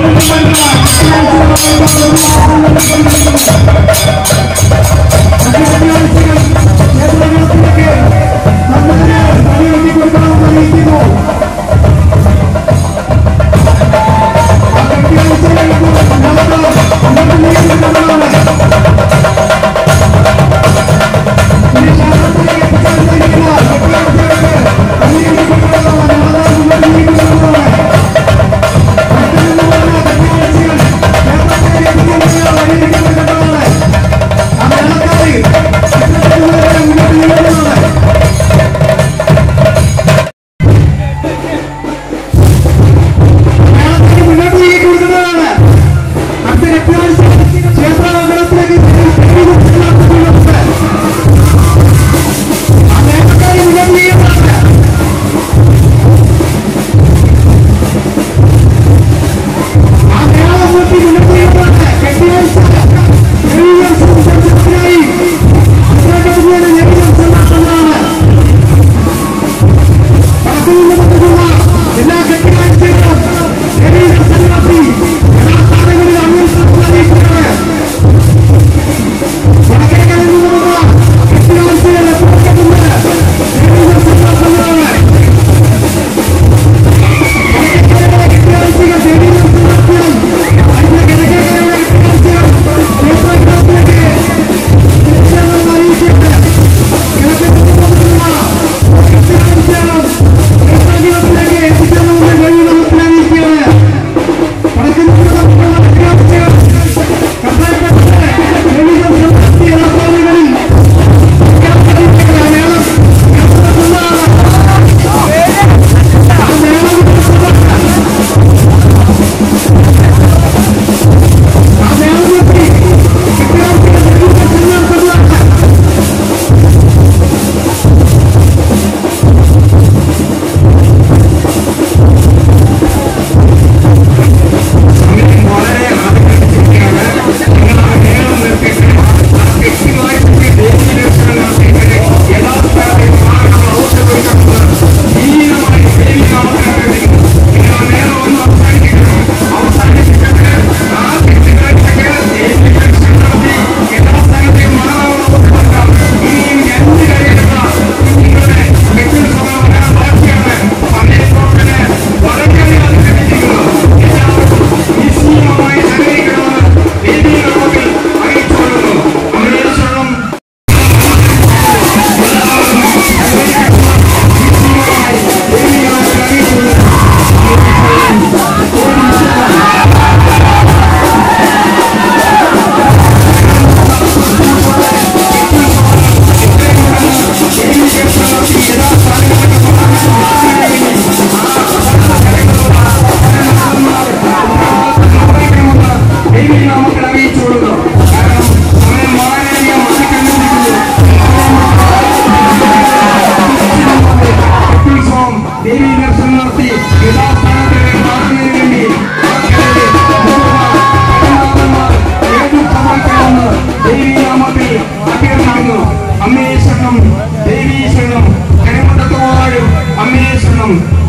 Thank you.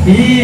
ഈ